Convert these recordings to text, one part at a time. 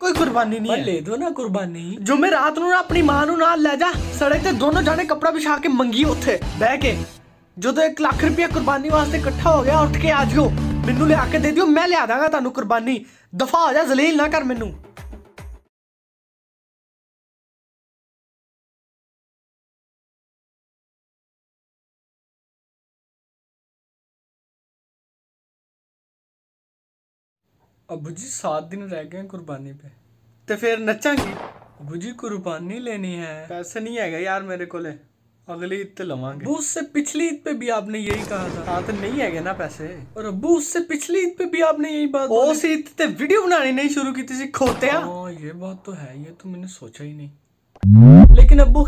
ਕੋਈ ਕੁਰਬਾਨੀ ਨਹੀਂ ਹੈ। ਲੈ ਦੋ ਨਾ ਕੁਰਬਾਨੀ। ਜੋ ਮੈਂ ਰਾਤ ਨੂੰ ਨਾ ਆਪਣੀ ਮਾਂ ਨੂੰ ਨਾਲ ਲੈ ਜਾ ਸੜਕ ਤੇ ਦੋਨੋਂ ਜਾਣੇ ਕੱਪੜਾ ਵਿਛਾ ਕੇ ਮੰਗੀ ਉੱਥੇ। ਬਹਿ ਕੇ। ਜਦੋਂ 1 ਲੱਖ ਰੁਪਇਆ ਕੁਰਬਾਨੀ ਵਾਸਤੇ ਇਕੱਠਾ ਹੋ ਗਿਆ ਉੱਠ ਕੇ ਆ ਜਿਓ। ਮੈਨੂੰ ਲਿਆ ਕੇ ਦੇ ਦਿਓ ਮੈਂ ਲਿਆ ਦਾਂਗਾ ਤੁਹਾਨੂੰ ਕੁਰਬਾਨੀ। ਦਫਾ ਹੋ ਜਾ ਜ਼ਲੀਲ ਨਾ ਕਰ ਮੈਨੂੰ। अबू जी सात दिन रह गए हैं कुर्बानी पे ਤੇ ਫਿਰ ਨੱਚਾਂਗੀ अबू जी कुर्बानी लेनी है ਪੈਸੇ ਨਹੀਂ ਹੈਗੇ ਯਾਰ ਮੇਰੇ ਕੋਲੇ ਅਗਲੀ ਈਦ ਤੇ ਲਵਾਂਗੇ अबू उससे पिछली ईद पे भी आपने यही कहा था ਹਾਂ ਤੇ ਨਹੀਂ ਹੈਗੇ ਨਾ ਪੈਸੇ और अबू उससे पिछली ईद पे भी आपने यही बात बोली ਉਸ ਈਦ ਤੇ ਵੀਡੀਓ ਬਣਾਣੀ ਨਹੀਂ ਸ਼ੁਰੂ ਕੀਤੀ ਸੀ ਖੋਤਿਆ हाँ ये बात तो है ये तो मैंने सोचा ही नहीं ਲੇਕਿਨ ਅੱਬੂ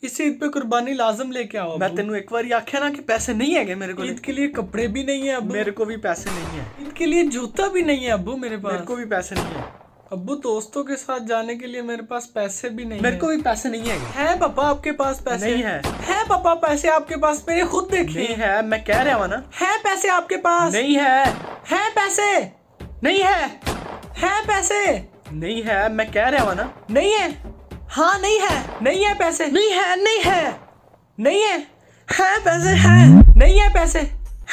ਖੈਰ इस ईद पे कुर्बानी लाजम लेके आओ ਮੈਂ अब्बू। ਤੈਨੂੰ ਇੱਕ ਵਾਰੀ ਆਖਿਆ ਨਾ ਕਿ ਪੈਸੇ ਨਹੀਂ ਹੈਗੇ ਮੇਰੇ ਕੋਲ ईद के लिए कपड़े भी नहीं है अबू ਮੇਰੇ ਕੋਲ ਵੀ ਪੈਸੇ ਨਹੀਂ ਹੈ ईद के लिए जूता भी नहीं है अबू मेरे ਮੇਰੇ पास ਕੋਲ ਵੀ ਪੈਸੇ ਨਹੀਂ ਹੈ अबू दोस्तों के साथ जाने के लिए मेरे पास पैसे भी नहीं ਮੇਰੇ है ਕੋਲ ਵੀ ਪੈਸੇ ਨਹੀਂ ਹੈਗੇ है पापा आपके पास पैसे नहीं है। है पापा पैसे आपके पास मैंने खुद देखे ਨਹੀਂ ਹੈ ਮੈਂ ਕਹਿ ਰਿਹਾ ਵਾਂ ਨਾ है पैसे आपके पास ਨਹੀਂ ਹੈ है पैसे ਨਹੀਂ ਹੈ है पैसे ਨਹੀਂ ਹੈ ਮੈਂ ਕਹਿ ਰਿਹਾ ਵਾਂ ਨਾ नहीं है हाँ नहीं है। नहीं है पैसे। नहीं है नहीं है। नहीं है। है पैसे है। नहीं है पैसे।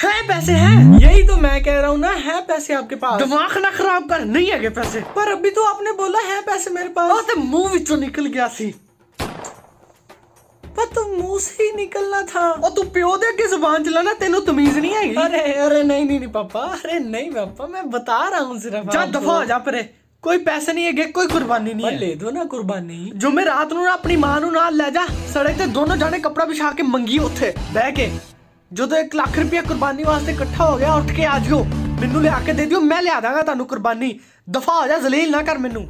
है पैसे है। यही तो मैं कह रहा हूँ ना है पैसे आपके पास। दिमाग ना खराब कर नहीं है पैसे। पर अभी तो आपने बोला है पैसे मेरे पास। तो मुँह विचो निकल गया सी। पर तो मुँह से ही निकलना था। और तू प्यो दे के ज़ुबान चलाना तेनों तमीज नहीं है अरे अरे नहीं नहीं, नहीं पापा। अरे नहीं पापा मैं बता रहा हूँ सिर्फ़ जा दफ़ा हो जा परे ਕੋਈ ਪੈਸੇ ਨਹੀਂ ਹੈਗੇ ਕੋਈ ਕੁਰਬਾਨੀ ਨਹੀਂ ਹੈ। ਲੈ ਦੋ ਨਾ ਕੁਰਬਾਨੀ। ਜੁਮੇ ਰਾਤ ਨੂੰ ਨਾ ਆਪਣੀ ਮਾਂ ਨੂੰ ਨਾਲ ਲੈ ਜਾ ਸੜਕ ਤੇ ਦੋਨੋਂ ਜਾਣੇ ਕੱਪੜਾ ਵਿਛਾ ਕੇ ਮੰਗੀ ਉੱਥੇ। ਬਹਿ ਕੇ ਜਦੋਂ 1 ਲੱਖ ਰੁਪਏ ਕੁਰਬਾਨੀ ਵਾਸਤੇ ਇਕੱਠਾ ਹੋ ਗਿਆ ਉੱਠ ਕੇ ਆ ਜਿਓ। ਮੈਨੂੰ ਲਿਆ ਕੇ ਦੇ ਦਿਓ ਮੈਂ ਲਿਆ ਦਾਂਗਾ ਤੁਹਾਨੂੰ ਕੁਰਬਾਨੀ। ਦਫਾ ਹੋ ਜਾ ਜ਼ਲੀਲ ਨਾ ਕਰ ਮੈਨੂੰ।